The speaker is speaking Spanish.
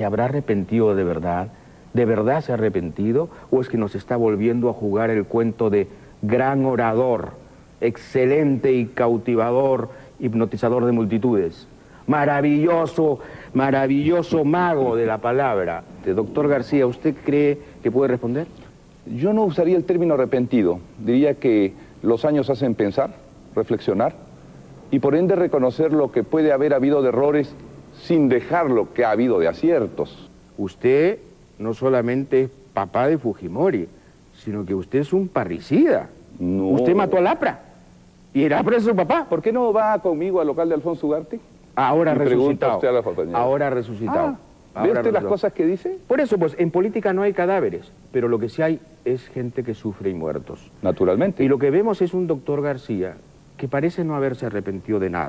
¿Se habrá arrepentido de verdad? ¿De verdad se ha arrepentido? ¿O es que nos está volviendo a jugar el cuento de gran orador, excelente y cautivador, hipnotizador de multitudes? Maravilloso, maravilloso mago de la palabra. Doctor García, ¿usted cree que puede responder? Yo no usaría el término arrepentido. Diría que los años hacen pensar, reflexionar y por ende reconocer lo que puede haber habido de errores sin dejar lo que ha habido de aciertos. Usted no solamente es papá de Fujimori, sino que usted es un parricida. No. Usted mató a Lapra. Y era preso su papá. ¿Por qué no va conmigo al local de Alfonso Ugarte? Ahora Y resucitado. usted a la. Ahora resucitado. Ah, ¿Ve usted las cosas que dice? Por eso, pues, en política no hay cadáveres, pero lo que sí hay es gente que sufre y muertos. Naturalmente. Y lo que vemos es un doctor García que parece no haberse arrepentido de nada.